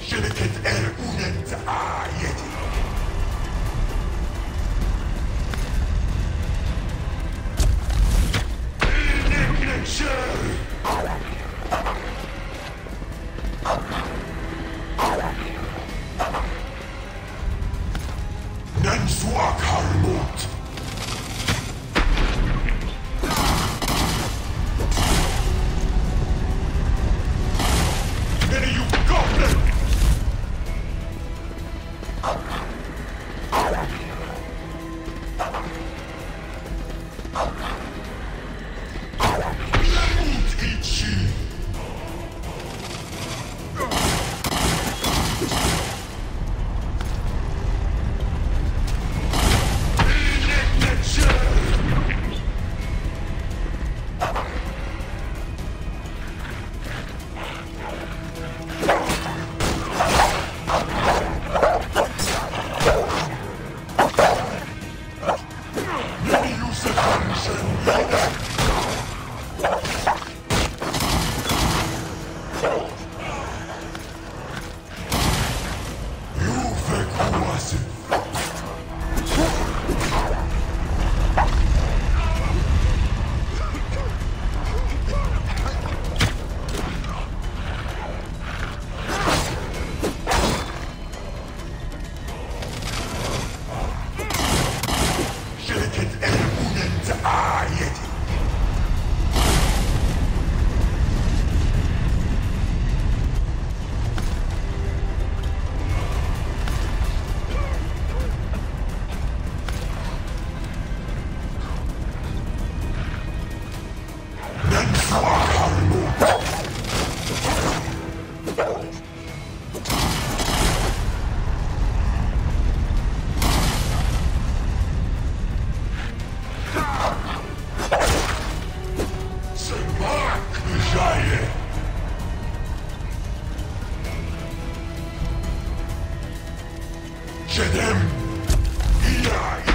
Shuriken Air. Hansen Capture them! Die!